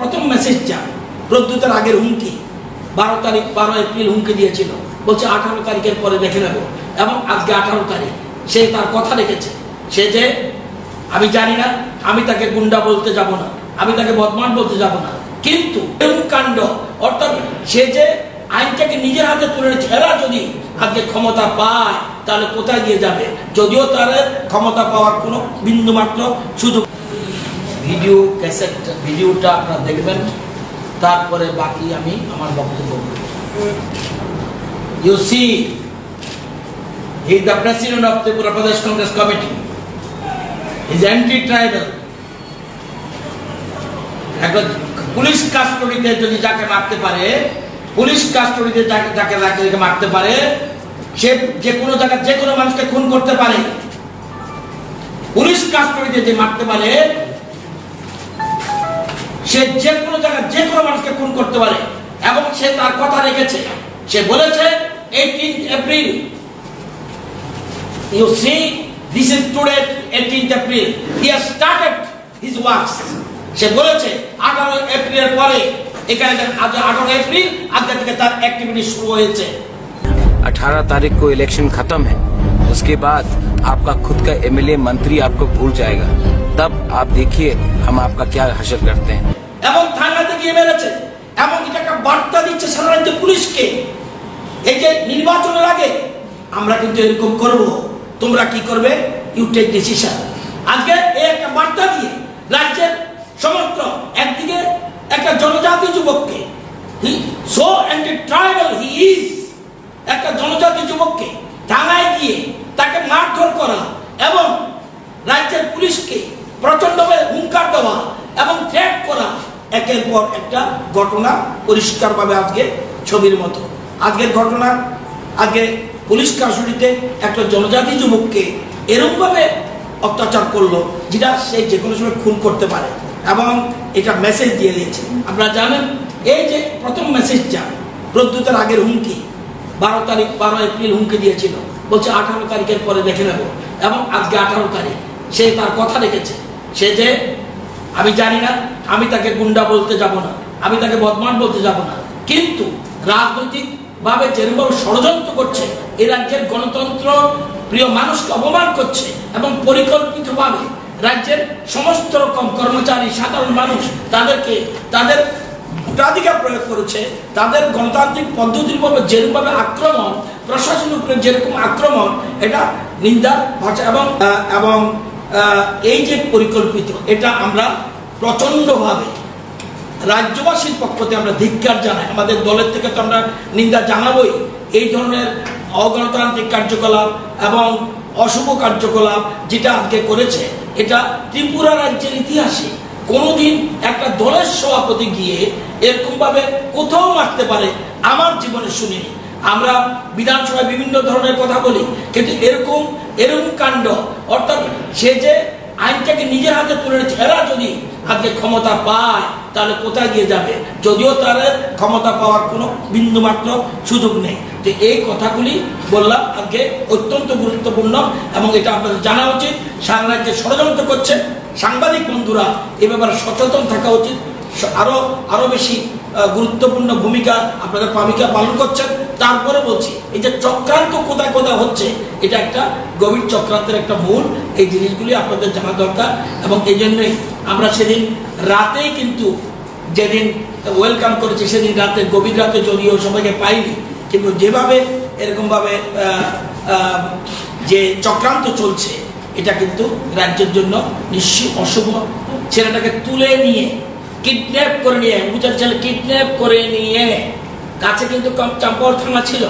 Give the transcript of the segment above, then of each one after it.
প্রথম মেসেজটা প্রদ্যুতের আগের হুমকি, বারো তারিখ, বারো এপ্রিল হুমকি দিয়েছিল। বলছে, আঠারো তারিখের পরে দেখে নেব। এবং আজকে আঠারো তারিখ। সে তার কথা রেখেছে। সে যে, আমি জানি না, আমি তাকে গুন্ডা বলতে যাব না, আমি তাকে বদমান বলতে যাব না। কিন্তু কাণ্ড, অর্থাৎ সে যে আইনটাকে নিজের হাতে তুলে নিচ্ছে এরা যদি আজকে ক্ষমতা পায়, তাহলে কোথায় গিয়ে যাবে? যদিও তাদের ক্ষমতা পাওয়ার কোনো বিন্দুমাত্র সুযোগ ভিডিও ক্যাসেট, ভিডিওটা আপনারা দেখবেন। তারপরে বাকি আমি আমার বক্তব্য you see is the president of Tripura Pradesh Congress Committee is anti tribal একটা পুলিশ কাস্টডিতে যদি যাকে মারতে পারে, পুলিশ কাস্টডিতে যাকে যাকে যাকে মারতে পারে, সে যে কোনো জায়গায়, যে কোনো মানুষকে খুন করতে পারে। পুলিশ কাস্টডিতে যে মারতে পারে সে যে কোনো জায়গায় যে কোনো মানুষকে খুন করতে পারে এবং সে তার কথা রেখেছে সে বলেছে eighteen April you see this is today eighteen April he has started his works সে বলেছে আঠারো এপ্রিলের পরে এখানে আজ আঠারো এপ্রিল আজকে থেকে তার অ্যাক্টিভিটি শুরু হয়েছে 18 तारीख को इलेक्शन खत्म है उसके बाद आपका खुद का एमएलए मंत्री आपको भूल जाएगा तब आप देखिए हम आपका क्या हशर करते हैं এবং থানাতে গিয়ে মেরেছে এবং এটা একটা বার্তা দিচ্ছে সারা রাজ্য পুলিশকে এই যে নির্বাচনের আগে আমরা কিন্তু এরকম করব তোমরা কি করবে ইউ টেক ডিসিশন আজকে এই একটা বার্তা দিয়ে রাজ্যের সমগ্র একদিকে একটা জনজাতি যুবককে so anti tribal he is একটা জনজাতি যুবককে থানায় গিয়ে তাকে মারধর করা এবং একের পর একটা ঘটনা পরিষ্কারভাবে আজকে ছবির মতো। আজকের ঘটনা, আজকে পুলিশ কাস্টডিতে একটা জনজাতি যুবককে এরকমভাবে অত্যাচার করল যেটা সে যে কোনো সময় খুন করতে পারে এবং এটা মেসেজ দিয়ে দিয়েছে। আপনারা জানেন, এই যে প্রথম মেসেজটা প্রদ্যুতের আগের হুমকি, বারো তারিখ, বারো এপ্রিল হুমকি দিয়েছিল, বলছে আঠারো তারিখের পরে দেখে নেব এবং আজকে আঠারো তারিখ, সে তার কথা রেখেছে। সে যে আমি জানি না, আমি তাকে গুন্ডা বলতে যাব না, আমি তাকে বদমান বলতে যাব না। কিন্তু রাজনৈতিক ভাবে যেরকম ষড়যন্ত্র করছে, এ রাজ্যের গণতন্ত্র প্রিয় মানুষকে অপমান করছে এবং পরিকল্পিতভাবে রাজ্যের সমস্ত রকম কর্মচারী, সাধারণ মানুষ তাদেরকে, তাদের ভোটাধিকার প্রয়োগ করেছে, তাদের গণতান্ত্রিক পদ্ধতির উপর যেরকমভাবে আক্রমণ, প্রশাসনের উপরে যেরকম আক্রমণ, এটা নিন্দা, ভাষা এবং এবং এই যে পরিকল্পিত, এটা আমরা প্রচণ্ডভাবে রাজ্যবাসীর পক্ষ থেকে আমরা ধিক্কার জানাই। আমাদের দলের থেকে তো আমরা নিন্দা জানাবই। এই ধরনের অগণতান্ত্রিক কার্যকলাপ এবং অশুভ কার্যকলাপ যেটা আজকে করেছে, এটা ত্রিপুরা রাজ্যের ইতিহাসে কোনোদিন একটা দলের সভাপতি গিয়ে এরকমভাবে কোথাও মারতে পারে আমার জীবনে শুনিনি। আমরা বিধানসভায় বিভিন্ন ধরনের কথা বলি, কিন্তু এরকম এরকম কাণ্ড। অর্থাৎ সে যে আইনটাকে নিজের হাতে তুলে নিচ্ছে এরা যদি আজকে ক্ষমতা পায়, তাহলে কোথায় গিয়ে যাবে? যদিও তাদের ক্ষমতা পাওয়ার কোনো বিন্দুমাত্র সুযোগ নেই। তো এই কথাগুলি বললাম আজকে অত্যন্ত গুরুত্বপূর্ণ এবং এটা আপনাদের জানা উচিত। সারা রাজ্যে ষড়যন্ত্র করছে। সাংবাদিক বন্ধুরা, এ ব্যাপারে সচেতন থাকা উচিত। স- আরও আরও বেশি গুরুত্বপূর্ণ ভূমিকা আপনাদের ভূমিকা পালন করছেন। তারপরে বলছি, এই যে চক্রান্ত কোথায় কোথায় হচ্ছে, এটা একটা গভীর চক্রান্তের একটা মূল। এই জিনিসগুলি আপনাদের জানা দরকার এবং এই জন্যই আমরা সেদিন রাতেই কিন্তু যেদিন ওয়েলকাম করেছি, সেদিন রাতে, গভীর রাতে যদিও সবাইকে পাইনি, কিন্তু যেভাবে, এরকমভাবে যে চক্রান্ত চলছে, এটা কিন্তু রাজ্যের জন্য নিশ্চয়ই অশুভ। ছেলেটাকে তুলে নিয়ে কিডন্যাপ করে নিয়ে বুঝার ছেলে কিডন্যাপ করে নিয়ে কাছে কিন্তু চাম্পাওয়ার থানা ছিল।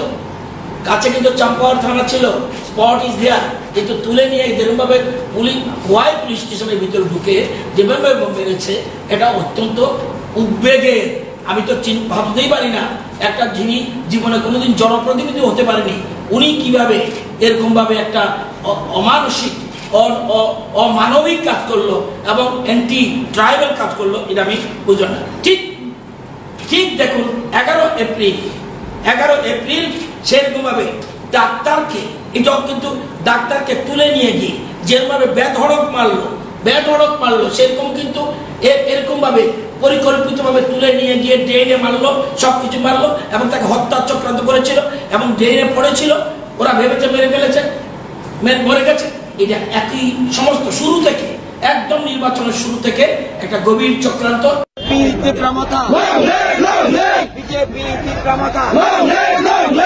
কাছে কিন্তু চাম্পাওয়ার থানা ছিল। স্পট ইজ দেয়ার কিন্তু তুলে নিয়ে যেরকমভাবে পুলিশ হোয়াই পুলিশ স্টেশনের ভিতরে ঢুকে যেভাবে মেরেছে, এটা অত্যন্ত উদ্বেগের। আমি তো ভাবতেই পারি না, একটা যিনি জীবনে কোনোদিন জনপ্রতিনিধি হতে পারেনি, উনি কীভাবে এরকমভাবে একটা অমানসিক অমানবিক কাজ করল এবং অ্যান্টি ট্রাইবাল কাজ করল, এটা আমি বুঝলাম ঠিক ঠিক দেখুন, এগারো এপ্রিল এগারো এপ্রিল সেরকম ভাবে ডাক্তারকে এটাও কিন্তু ডাক্তারকে তুলে নিয়ে গিয়ে যেভাবে বেধড়ক মারলো বেধড়ক মারলো, সেরকম কিন্তু এ- এরকম ভাবে তুলে নিয়ে গিয়ে ড্রেনে মারলো সব কিছু মারলো এবং তাকে হত্যা চক্রান্ত করেছিল এবং ড্রেনে পড়েছিল। ওরা ভেবেছে মেরে ফেলেছে মেরে মরে গেছে। এটা একই সমস্ত শুরু থেকে, একদম নির্বাচনের শুরু থেকে একটা গভীর চক্রান্ত। বিজেপি প্রমতা বিজেপি প্রমতা লিভ লং লিভ